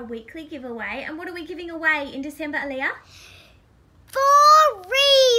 our weekly giveaway. And what are we giving away in December, Aaliyah? For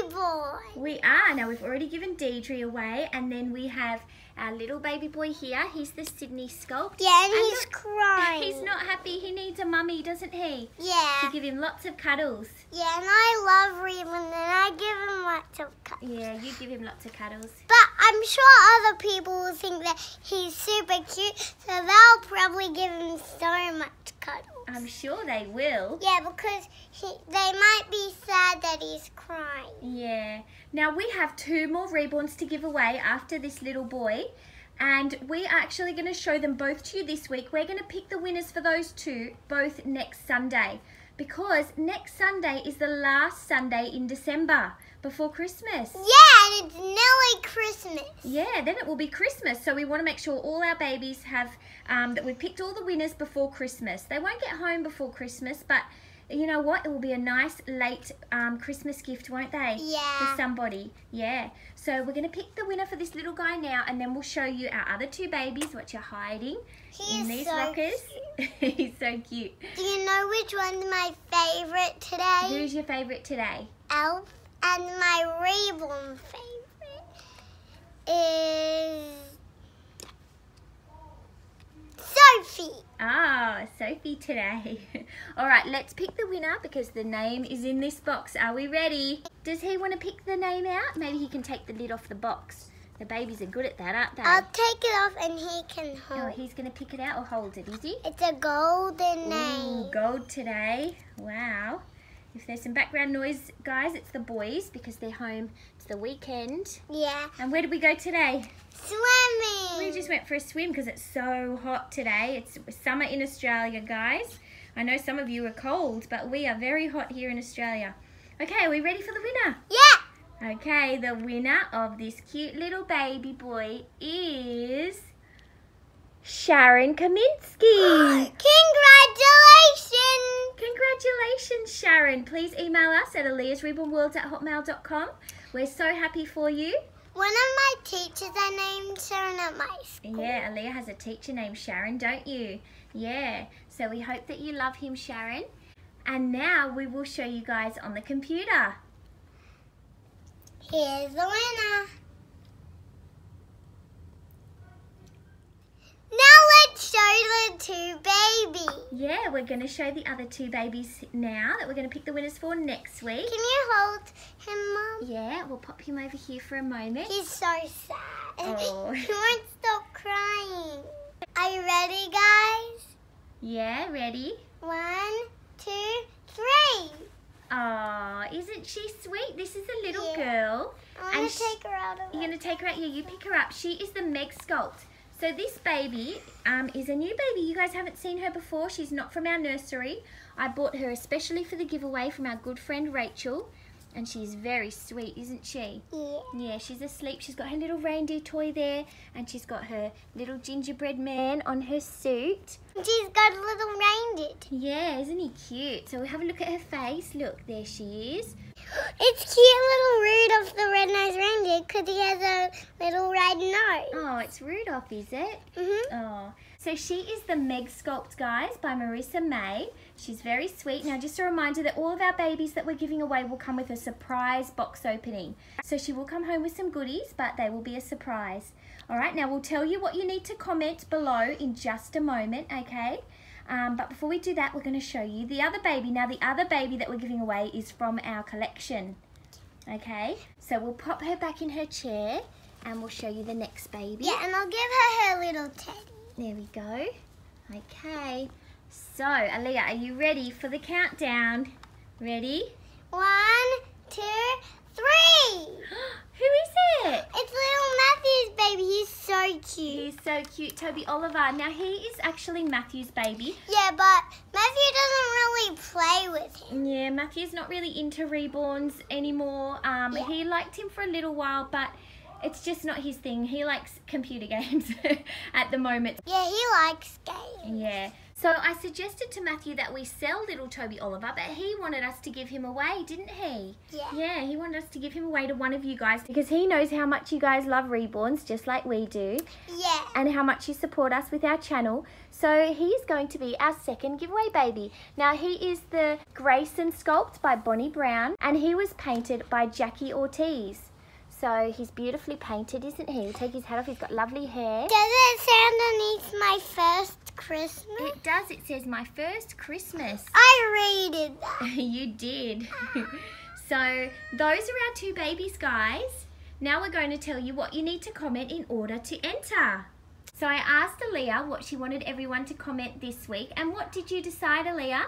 Reborn. We are. Now, we've already given Deidre away, and then we have our little baby boy here. He's the Sydney Sculpt. Yeah, and, And he's crying. He's not happy. He needs a mummy, doesn't he? Yeah. To give him lots of cuddles. Yeah, and I love Reborn, and I give him lots of cuddles. Yeah, you give him lots of cuddles. But I'm sure other people will think that he's super cute, so they'll probably give him so much cuddles. I'm sure they will. Yeah, because he, they might be sad that he's crying. Yeah. Now we have two more reborns to give away after this little boy. And we are actually going to show them both to you this week. We're going to pick the winners for those two both next Sunday. Because next Sunday is the last Sunday in December before Christmas. Yeah, and it's nearly Christmas. Yeah, then it will be Christmas. So we want to make sure all our babies have, um, that we've picked all the winners before Christmas. They won't get home before Christmas, but you know what? It will be a nice late um, Christmas gift, won't they? Yeah. For somebody. Yeah. So we're going to pick the winner for this little guy now, and then we'll show you our other two babies, what you're hiding He in these so rockers. He's so cute. Do you know which one's my favorite today? Who's your favourite today? Elf. And my Reborn favorite is Sophie. Ah, Sophie today. All right, let's pick the winner because the name is in this box. Are we ready? Does he want to pick the name out? Maybe he can take the lid off the box. The babies are good at that, aren't they? I'll take it off and he can hold. oh, he's going to pick it out or hold it, is he? It's a golden Ooh, name. gold today. Wow. If there's some background noise, guys, it's the boys because they're home. It's the weekend. Yeah. And where did we go today? Swimming. We just went for a swim because it's so hot today. It's summer in Australia, guys. I know some of you are cold, but we are very hot here in Australia. Okay, are we ready for the winner? Yeah. Okay, the winner of this cute little baby boy is Sharon Kaminsky. Congratulations. Congratulations, Sharon. Please email us at aliyahsrebornworlds at hotmail.com. We're so happy for you. One of my teachers are named Sharon at my school. Yeah, Aaliyah has a teacher named Sharon, don't you? Yeah, so we hope that you love him, Sharon. And now we will show you guys on the computer. Here's the winner. Now let's show the two babies. Yeah, we're going to show the other two babies now that we're going to pick the winners for next week. Can you hold him, Mum? Yeah, we'll pop him over here for a moment. He's so sad. Oh. he won't stop crying. Are you ready, guys? Yeah, ready? One, two, three. Oh, isn't she sweet? This is a little Yeah. girl. I want And to take her out of You're going to take her out here. You pick her up. She is the Meg Sculpt. So this baby um, is a new baby. You guys haven't seen her before. She's not from our nursery. I bought her especially for the giveaway from our good friend Rachel. And she's very sweet, isn't she? Yeah. Yeah, she's asleep. She's got her little reindeer toy there. And she's got her little gingerbread man on her suit. She's got a little reindeer. Yeah, isn't he cute? So we'll have a look at her face. Look, there she is. It's cute little Rudolph the red-nosed reindeer because he has a little red nose. Oh, it's Rudolph, is it? Mhm. Oh, so she is the Meg Sculpt, guys, by Marissa May. She's very sweet. Now, just a reminder that all of our babies that we're giving away will come with a surprise box opening. So she will come home with some goodies, but they will be a surprise. All right, now we'll tell you what you need to comment below in just a moment, okay? Um, but before we do that, we're going to show you the other baby. Now, the other baby that we're giving away is from our collection. Okay, so we'll pop her back in her chair and we'll show you the next baby. Yeah, and I'll give her her little teddy. There we go. Okay. So, Aaliyah, are you ready for the countdown? Ready? One, two, three. Who is it? It's little Matthew's baby. He's so cute. He's so cute, Toby Oliver. Now, he is actually Matthew's baby. Yeah, but Matthew doesn't really play with him. Yeah, Matthew's not really into reborns anymore. Um, Yeah. He liked him for a little while, but it's just not his thing. He likes computer games at the moment. Yeah, he likes games. Yeah. So I suggested to Matthew that we sell little Toby Oliver, but he wanted us to give him away, didn't he? Yeah. Yeah, he wanted us to give him away to one of you guys because he knows how much you guys love reborns just like we do Yeah. and how much you support us with our channel. So he is going to be our second giveaway baby. Now he is the Grayson Sculpt by Bonnie Brown and he was painted by Jackie Ortiz. So he's beautifully painted, isn't he? He'll take his hat off, he's got lovely hair. Does it say underneath my first Christmas? It does, it says my first Christmas. I rated that. you did. so those are our two babies, guys. Now we're going to tell you what you need to comment in order to enter. So I asked Aaliyah what she wanted everyone to comment this week, and what did you decide, Aaliyah?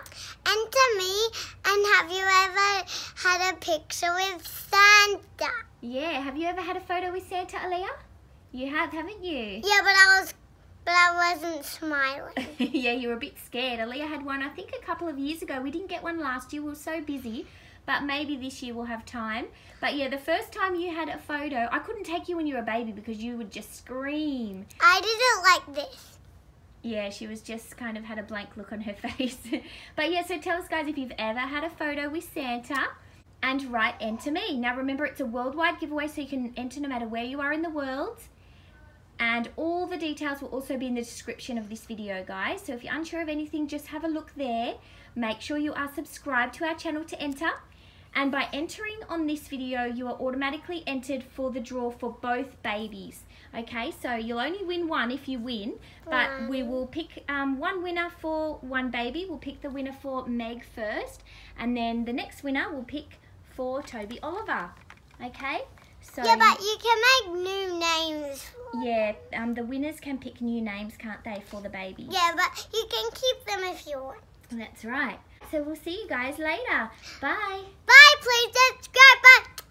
Enter me, and have you ever had a picture with Santa? Yeah, have you ever had a photo with Santa, Aaliyah? You have, haven't you? Yeah, but I was, but I wasn't smiling. yeah, you were a bit scared. Aaliyah had one, I think, a couple of years ago. We didn't get one last year. We were so busy. But maybe this year we'll have time. But yeah, the first time you had a photo, I couldn't take you when you were a baby because you would just scream. I did it like this. Yeah, she was just kind of had a blank look on her face. but yeah, so tell us, guys, if you've ever had a photo with Santa and write enter me. Now remember, it's a worldwide giveaway, so you can enter no matter where you are in the world. And all the details will also be in the description of this video, guys. So if you're unsure of anything, just have a look there. Make sure you are subscribed to our channel to enter. And by entering on this video, you are automatically entered for the draw for both babies. Okay, so you'll only win one if you win, but we will pick um, one winner for one baby. We'll pick the winner for Meg first, and then the next winner we'll pick for Toby Oliver. Okay, so Yeah, but you can make new names. yeah, um, the winners can pick new names, can't they, for the baby? Yeah, but you can keep them if you want. That's right. So we'll see you guys later. Bye. Bye, please subscribe. Bye.